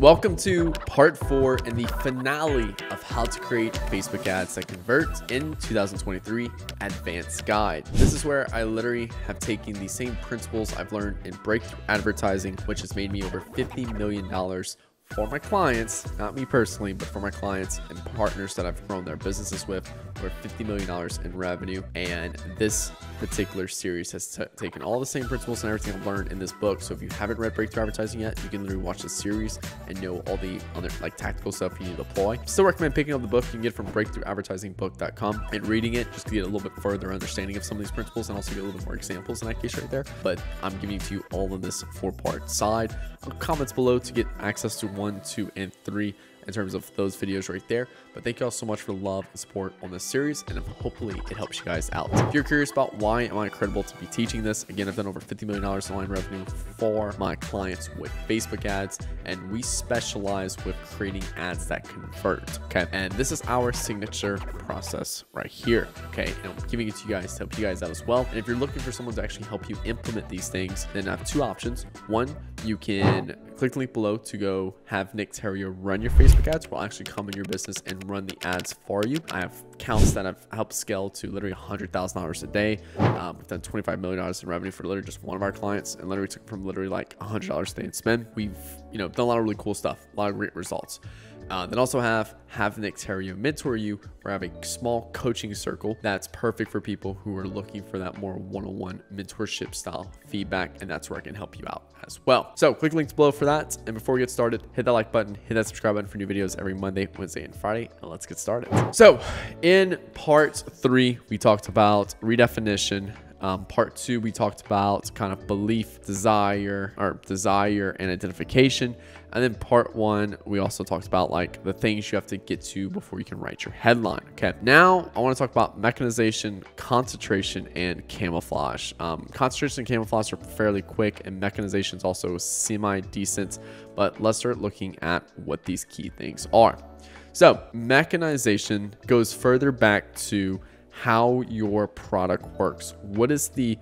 Welcome to part four and the finale of how to create Facebook ads that convert in 2023 advanced guide. This is where I literally have taken the same principles I've learned in breakthrough advertising, which has made me over $50 million for my clients, not me personally, but for my clients and partners that I've grown their businesses with, over $50 million in revenue. And this particular series has taken all the same principles and everything I've learned in this book. So if you haven't read Breakthrough Advertising yet, you can literally watch the series and know all the other like tactical stuff you need to deploy. Still recommend picking up the book. You can get it from breakthroughadvertisingbook.com and reading it just to get a little bit further understanding of some of these principles and also get a little bit more examples in that case right there. But I'm giving to you all in this four part side. Comments below to get access to one, two, and three in terms of those videos right there. But thank you all so much for the love and support on this series, and hopefully it helps you guys out. If you're curious about why am I credible to be teaching this, again, I've done over $50 million in online revenue for my clients with Facebook ads, and we specialize with creating ads that convert, okay? And this is our signature process right here, okay? And I'm giving it to you guys to help you guys out as well. And if you're looking for someone to actually help you implement these things, then I have two options. One, you can click the link below to go have Nick Theriot run your Facebook ads. We'll actually come in your business and run the ads for you. I have accounts that have helped scale to literally $100,000 a day. Um, we've done $25 million in revenue for literally just one of our clients and literally took from literally like $100 a day in spend. We've, you know, done a lot of really cool stuff, a lot of great results. Uh, then also have have Nick Theriot mentor you or have a small coaching circle that's perfect for people who are looking for that more one-on-one mentorship style feedback and that's where I can help you out as well. So click links below for that. And before we get started, hit that like button, hit that subscribe button for new videos every Monday, Wednesday, and Friday. And let's get started. So in part three, we talked about redefinition, um, part two, we talked about kind of belief, desire, or desire and identification. And then part one, we also talked about like the things you have to get to before you can write your headline. Okay. Now I want to talk about mechanization, concentration, and camouflage. Um, concentration and camouflage are fairly quick, and mechanization is also semi decent. But let's start looking at what these key things are. So, mechanization goes further back to how your product works. What is the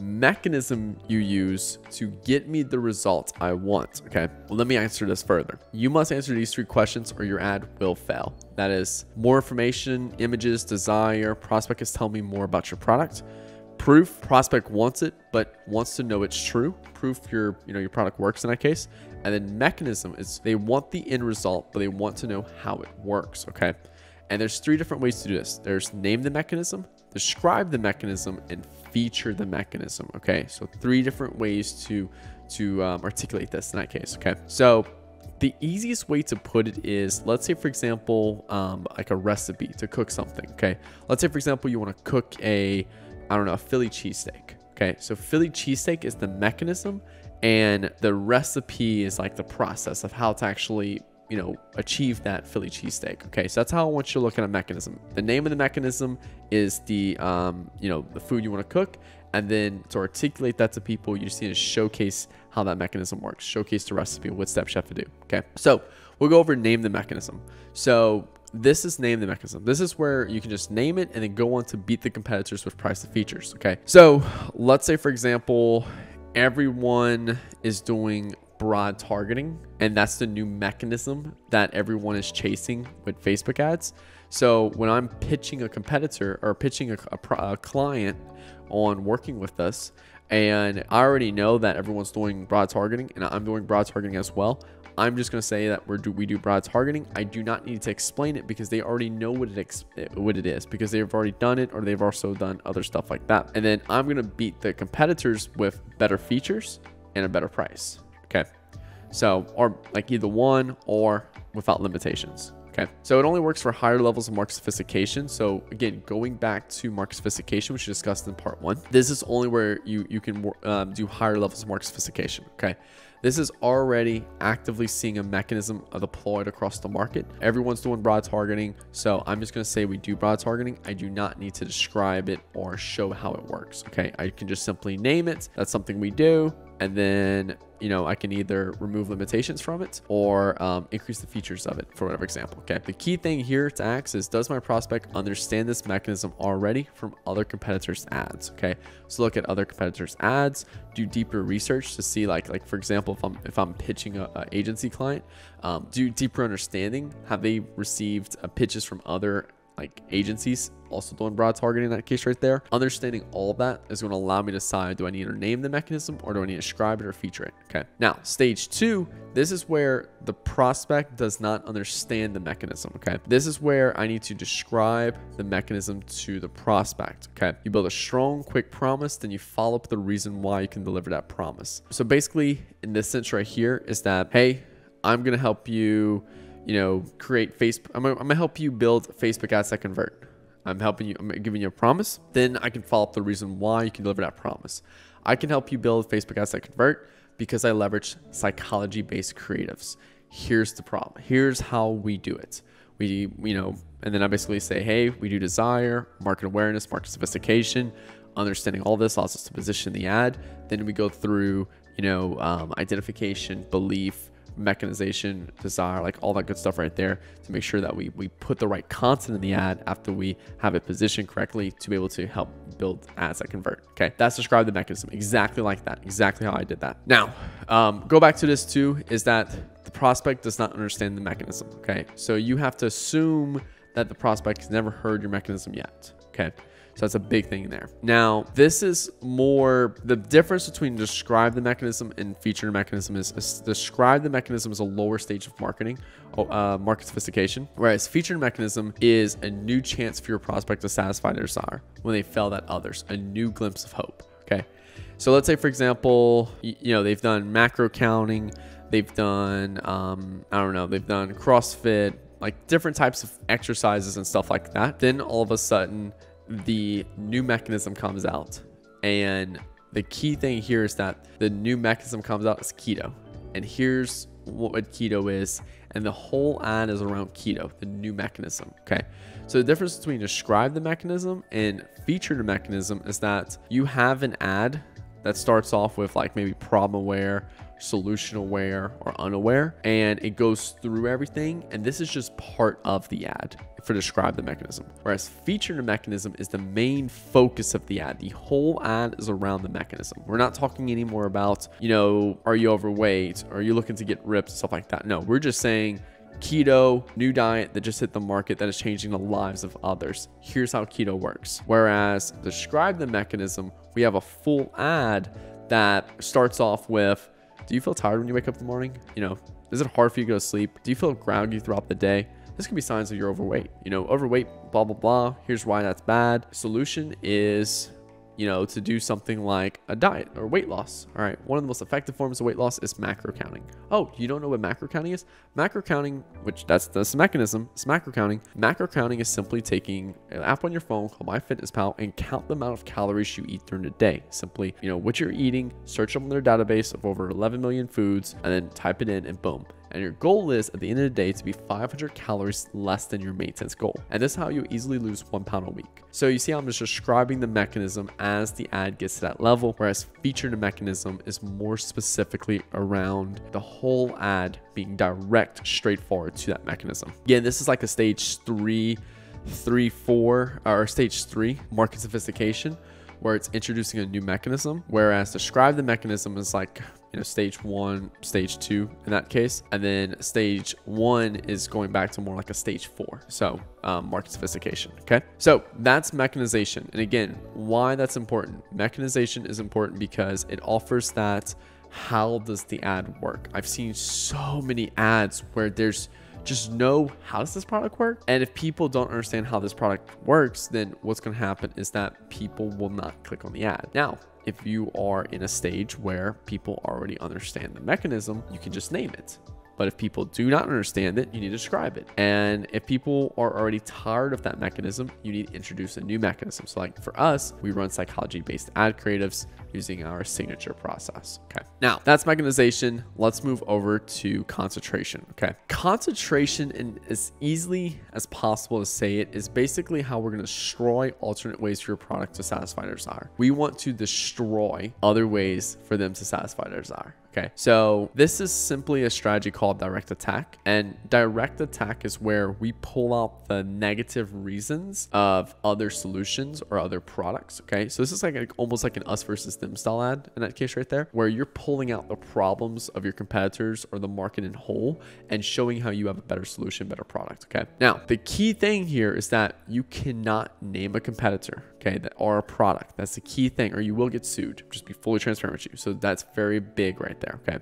mechanism you use to get me the results I want? Okay, well, let me answer this further. You must answer these three questions or your ad will fail. That is more information, images, desire, prospect is telling me more about your product. Proof, prospect wants it, but wants to know it's true. Proof your, you know, your product works in that case. And then mechanism is they want the end result, but they want to know how it works. Okay. And there's three different ways to do this. There's name the mechanism, describe the mechanism, and feature the mechanism. Okay, so three different ways to to um, articulate this in that case. Okay, so the easiest way to put it is, let's say for example, um, like a recipe to cook something. Okay, let's say for example you want to cook a, I don't know, a Philly cheesesteak. Okay, so Philly cheesesteak is the mechanism, and the recipe is like the process of how to actually you know, achieve that Philly cheesesteak. Okay, so that's how I want you to look at a mechanism. The name of the mechanism is the, um, you know, the food you want to cook. And then to articulate that to people, you just need to showcase how that mechanism works, showcase the recipe, what steps you have to do. Okay, so we'll go over name the mechanism. So this is name the mechanism. This is where you can just name it and then go on to beat the competitors with price and features. Okay, so let's say, for example, everyone is doing broad targeting, and that's the new mechanism that everyone is chasing with Facebook ads. So when I'm pitching a competitor or pitching a, a, a client on working with us, and I already know that everyone's doing broad targeting, and I'm doing broad targeting as well. I'm just going to say that we do, we do broad targeting. I do not need to explain it because they already know what it what it is because they've already done it or they've also done other stuff like that. And then I'm going to beat the competitors with better features and a better price. Okay. So, or like either one or without limitations. Okay. So it only works for higher levels of market sophistication. So again, going back to market sophistication, which we discussed in part one, this is only where you, you can um, do higher levels of market sophistication. Okay. This is already actively seeing a mechanism deployed across the market. Everyone's doing broad targeting. So I'm just going to say we do broad targeting. I do not need to describe it or show how it works. Okay. I can just simply name it. That's something we do and then you know, I can either remove limitations from it or um, increase the features of it for whatever example. Okay. The key thing here to ask is does my prospect understand this mechanism already from other competitors' ads? Okay. So look at other competitors' ads, do deeper research to see like, like for example, if I'm, if I'm pitching a, a agency client, um, do deeper understanding. Have they received uh, pitches from other like agencies also doing broad targeting in that case right there. Understanding all that is going to allow me to decide, do I need to name the mechanism or do I need to describe it or feature it? Okay. Now, stage two, this is where the prospect does not understand the mechanism. Okay. This is where I need to describe the mechanism to the prospect. Okay. You build a strong, quick promise, then you follow up the reason why you can deliver that promise. So basically, in this sense right here, is that, hey, I'm going to help you you know, create Facebook. I'm gonna, I'm gonna help you build Facebook ads that convert. I'm helping you. I'm giving you a promise. Then I can follow up the reason why you can deliver that promise. I can help you build Facebook ads that convert because I leverage psychology-based creatives. Here's the problem. Here's how we do it. We, you know, and then I basically say, hey, we do desire, market awareness, market sophistication, understanding all this allows us to position the ad. Then we go through, you know, um, identification, belief, mechanization, desire, like all that good stuff right there to make sure that we, we put the right content in the ad after we have it positioned correctly to be able to help build ads that convert. Okay, that's describe the mechanism exactly like that, exactly how I did that. Now, um, go back to this too, is that the prospect does not understand the mechanism. Okay, so you have to assume that the prospect has never heard your mechanism yet. Okay. So that's a big thing there. Now, this is more the difference between describe the mechanism and feature mechanism is, is describe the mechanism is a lower stage of marketing, uh, market sophistication, whereas feature mechanism is a new chance for your prospect to satisfy their desire when they failed at others, a new glimpse of hope. Okay. So let's say, for example, you, you know, they've done macro counting, they've done, um, I don't know, they've done CrossFit, like different types of exercises and stuff like that. Then all of a sudden, the new mechanism comes out. And the key thing here is that the new mechanism comes out as keto. And here's what keto is. And the whole ad is around keto, the new mechanism. Okay. So the difference between describe the mechanism and feature the mechanism is that you have an ad that starts off with like maybe problem aware solution aware or unaware and it goes through everything and this is just part of the ad for describe the mechanism. Whereas feature the mechanism is the main focus of the ad. The whole ad is around the mechanism. We're not talking anymore about you know are you overweight? Are you looking to get ripped? Stuff like that. No we're just saying keto, new diet that just hit the market that is changing the lives of others. Here's how keto works. Whereas describe the mechanism, we have a full ad that starts off with do you feel tired when you wake up in the morning? You know, is it hard for you to go to sleep? Do you feel groggy throughout the day? This can be signs that you're overweight. You know, overweight, blah, blah, blah. Here's why that's bad. Solution is you know, to do something like a diet or weight loss. All right, one of the most effective forms of weight loss is macro counting. Oh, you don't know what macro counting is? Macro counting, which that's the mechanism, it's macro counting. Macro counting is simply taking an app on your phone called MyFitnessPal and count the amount of calories you eat during the day. Simply, you know, what you're eating, search up in their database of over 11 million foods, and then type it in and boom, and your goal is at the end of the day to be 500 calories less than your maintenance goal. And this is how you easily lose one pound a week. So you see, I'm just describing the mechanism as the ad gets to that level, whereas featured mechanism is more specifically around the whole ad being direct, straightforward to that mechanism. Again, this is like a stage three, three, four, or stage three market sophistication where it's introducing a new mechanism, whereas describe the mechanism is like you know stage one stage two in that case. And then stage one is going back to more like a stage four. So um, market sophistication okay? So that's mechanization. And again why that's important. Mechanization is important because it offers that how does the ad work? I've seen so many ads where there's just know how does this product work? And if people don't understand how this product works then what's going to happen is that people will not click on the ad. Now if you are in a stage where people already understand the mechanism you can just name it But if people do not understand it, you need to describe it. And if people are already tired of that mechanism, you need to introduce a new mechanism. So like for us, we run psychology based ad creatives using our signature process. Okay. Now that's mechanization. Let's move over to concentration. Okay. Concentration and as easily as possible to say it is basically how we're going to destroy alternate ways for your product to satisfy their desire. We want to destroy other ways for them to satisfy their desire. Okay, so this is simply a strategy called direct attack. And direct attack is where we pull out the negative reasons of other solutions or other products. Okay, so this is like a, almost like an us versus them style ad in that case right there, where you're pulling out the problems of your competitors or the market in whole and showing how you have a better solution, better product. Okay, now the key thing here is that you cannot name a competitor okay, that are a product. That's the key thing, or you will get sued. Just be fully transparent with you. So that's very big right there, okay?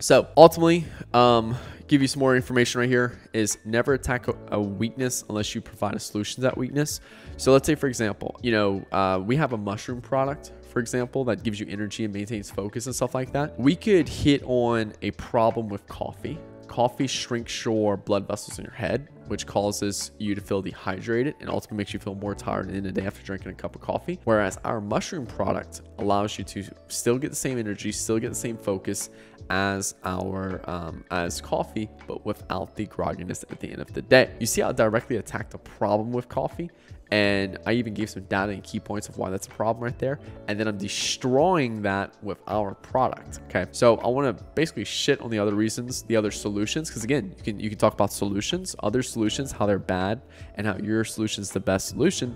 So ultimately, um, give you some more information right here is never attack a weakness unless you provide a solution to that weakness. So let's say, for example, you know, uh, we have a mushroom product, for example, that gives you energy and maintains focus and stuff like that. We could hit on a problem with coffee. Coffee shrinks your blood vessels in your head which causes you to feel dehydrated and ultimately makes you feel more tired in the day after drinking a cup of coffee. Whereas our mushroom product allows you to still get the same energy, still get the same focus as our um, as coffee, but without the grogginess at the end of the day. You see how I directly attacked the problem with coffee and I even gave some data and key points of why that's a problem right there. And then I'm destroying that with our product. Okay. So I want to basically shit on the other reasons, the other solutions. Cause again, you can, you can talk about solutions, other solutions, how they're bad and how your solution is the best solution.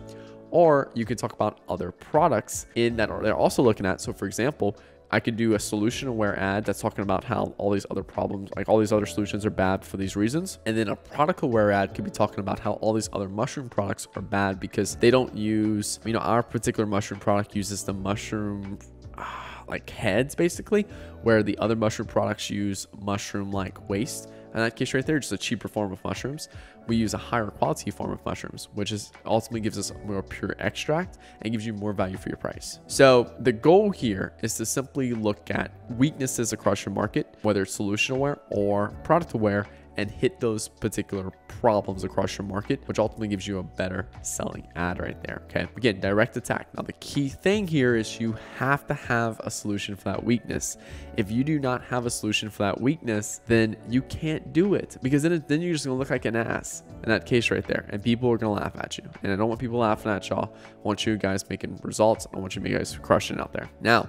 Or you can talk about other products in that they're also looking at. So for example, I could do a solution aware ad that's talking about how all these other problems, like all these other solutions are bad for these reasons. And then a product aware ad could be talking about how all these other mushroom products are bad because they don't use, you know, our particular mushroom product uses the mushroom ah, like heads basically, where the other mushroom products use mushroom like waste. In that case right there, just a cheaper form of mushrooms. We use a higher quality form of mushrooms, which is ultimately gives us more pure extract and gives you more value for your price. So the goal here is to simply look at weaknesses across your market, whether it's solution aware or product aware, and hit those particular problems across your market, which ultimately gives you a better selling ad right there. Okay. Again, direct attack. Now, the key thing here is you have to have a solution for that weakness. If you do not have a solution for that weakness, then you can't do it because then, it, then you're just going to look like an ass in that case right there. And people are going to laugh at you. And I don't want people laughing at y'all. I want you guys making results. I want you guys crushing out there. Now,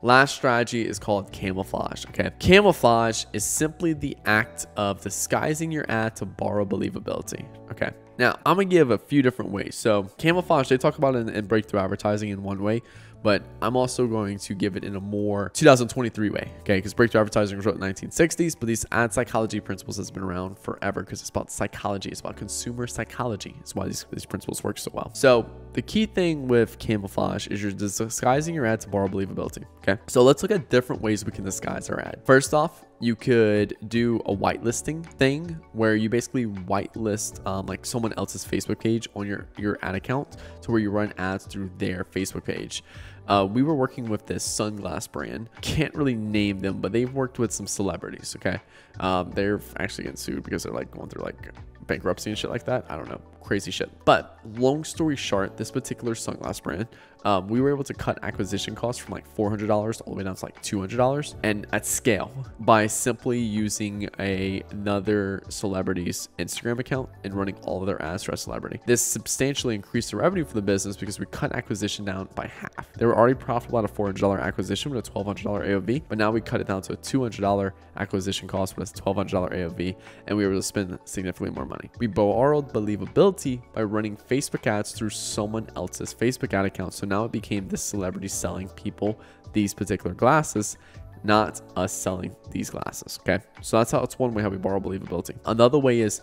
Last strategy is called camouflage. Okay. Camouflage is simply the act of disguising your ad to borrow believability. Okay. Now, I'm going to give a few different ways. So, camouflage, they talk about it in, in breakthrough advertising in one way but I'm also going to give it in a more 2023 way, okay? Because breakthrough advertising was wrote in the 1960s, but these ad psychology principles has been around forever because it's about psychology, it's about consumer psychology. It's why these, these principles work so well. So the key thing with camouflage is you're disguising your ad to borrow believability, okay? So let's look at different ways we can disguise our ad. First off, you could do a whitelisting thing where you basically whitelist um, like someone else's Facebook page on your, your ad account to where you run ads through their Facebook page. Uh, we were working with this sunglass brand. Can't really name them, but they've worked with some celebrities. Okay, um, they're actually getting sued because they're like going through like bankruptcy and shit like that. I don't know, crazy shit. But long story short, this particular sunglass brand um, we were able to cut acquisition costs from like $400 all the way down to like $200 and at scale by simply using a, another celebrity's Instagram account and running all of their ads for a celebrity. This substantially increased the revenue for the business because we cut acquisition down by half. They were already profitable at a $400 acquisition with a $1,200 AOV, but now we cut it down to a $200 acquisition cost with a $1,200 AOV, and we were able to spend significantly more money. We borrowed believability by running Facebook ads through someone else's Facebook ad account. So now it became the celebrity selling people these particular glasses not us selling these glasses okay so that's how it's one way how we borrow believability another way is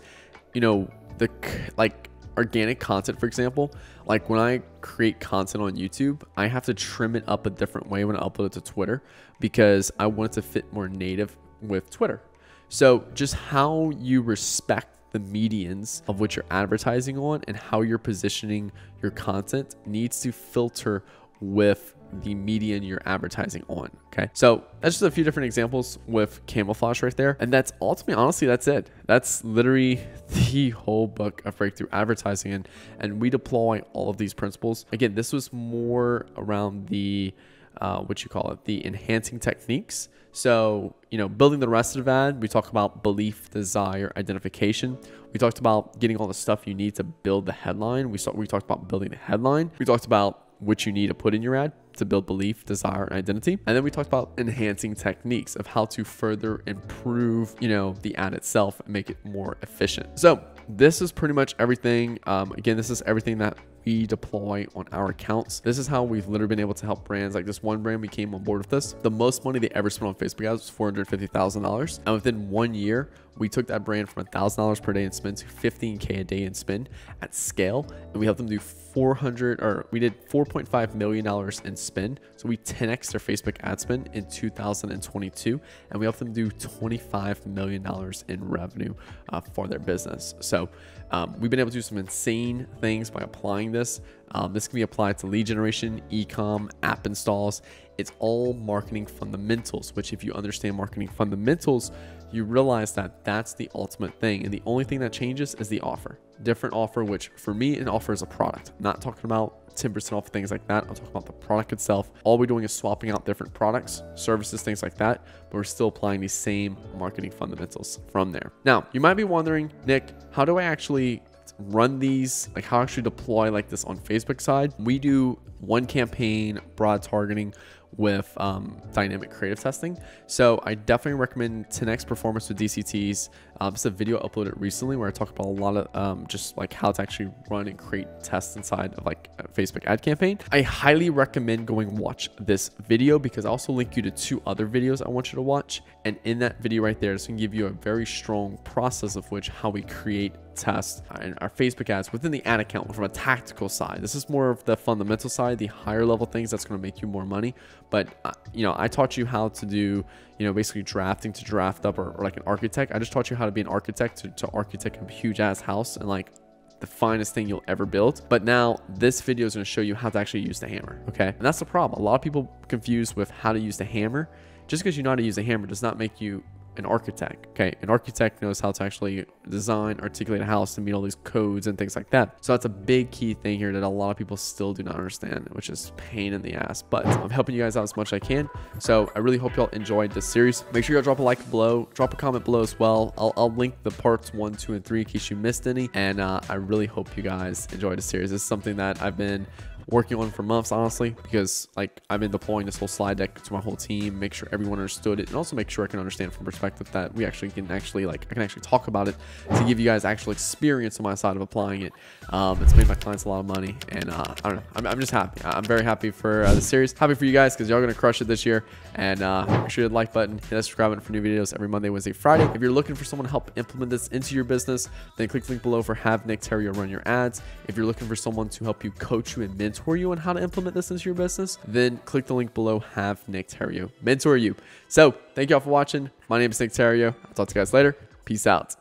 you know the like organic content for example like when i create content on youtube i have to trim it up a different way when i upload it to twitter because i want it to fit more native with twitter. So just how you respect the medians of which you're advertising on and how you're positioning your content needs to filter with the median you're advertising on. Okay. So that's just a few different examples with camouflage right there. And that's ultimately, honestly, that's it. That's literally the whole book of breakthrough advertising. And, and we deploy all of these principles. Again, this was more around the, uh, what you call it, the enhancing techniques. So, you know, building the rest of the ad, we talk about belief, desire, identification. We talked about getting all the stuff you need to build the headline. We saw we talked about building the headline. We talked about what you need to put in your ad to build belief, desire, and identity. And then we talked about enhancing techniques of how to further improve, you know, the ad itself and make it more efficient. So this is pretty much everything. Um, again, this is everything that we deploy on our accounts. This is how we've literally been able to help brands like this one brand we came on board with this. The most money they ever spent on Facebook ads was $450,000. And within one year, we took that brand from $1,000 per day in spend to 15K a day in spend at scale. And we helped them do 400 or we did $4.5 million in spend. So we 10x their Facebook ad spend in 2022. And we helped them do $25 million in revenue uh, for their business. So um, we've been able to do some insane things by applying this. Um, this can be applied to lead generation, e-com, app installs. It's all marketing fundamentals, which if you understand marketing fundamentals, you realize that that's the ultimate thing. And the only thing that changes is the offer. Different offer, which for me, an offer is a product. I'm not talking about 10% off things like that. I'm talking about the product itself. All we're doing is swapping out different products, services, things like that, but we're still applying these same marketing fundamentals from there. Now, you might be wondering, Nick, how do I actually run these, like how I actually deploy like this on Facebook side? We do one campaign, broad targeting, with um, dynamic creative testing. So I definitely recommend 10x Performance with DCTs. Um, it's a video uploaded recently where I talk about a lot of um, just like how to actually run and create tests inside of like a Facebook ad campaign. I highly recommend going watch this video because I also link you to two other videos I want you to watch. And in that video right there, it's gonna give you a very strong process of which how we create test and our Facebook ads within the ad account from a tactical side. This is more of the fundamental side, the higher level things that's going to make you more money. But, uh, you know, I taught you how to do, you know, basically drafting to draft up or, or like an architect. I just taught you how to be an architect to, to architect a huge ass house and like the finest thing you'll ever build. But now this video is going to show you how to actually use the hammer. Okay. And that's the problem. A lot of people confused with how to use the hammer. Just because you know how to use a hammer does not make you an architect. Okay, an architect knows how to actually design, articulate a house to meet all these codes and things like that. So that's a big key thing here that a lot of people still do not understand, which is pain in the ass. But I'm helping you guys out as much as I can. So I really hope y'all enjoyed this series. Make sure y'all drop a like below, drop a comment below as well. I'll, I'll link the parts one, two, and three in case you missed any. And uh, I really hope you guys enjoyed the series. Is something that I've been working on for months, honestly, because like I've been deploying this whole slide deck to my whole team, make sure everyone understood it, and also make sure I can understand from perspective that we actually can actually like I can actually talk about it to give you guys actual experience on my side of applying it. Um, it's made my clients a lot of money, and uh, I don't know, I'm, I'm, just happy. I'm very happy for uh, the series, happy for you guys because y'all gonna crush it this year. And uh, make sure you hit the like button, hit that subscribe button for new videos every Monday, Wednesday, Friday. If you're looking for someone to help implement this into your business, then click the link below for have Nick Theriot run your ads. If you're looking for someone to help you coach you and mentor you on how to implement this into your business, then click the link below, have Nick Theriot mentor you. So thank you all for watching. My name is Nick Theriot. I'll talk to you guys later. Peace out.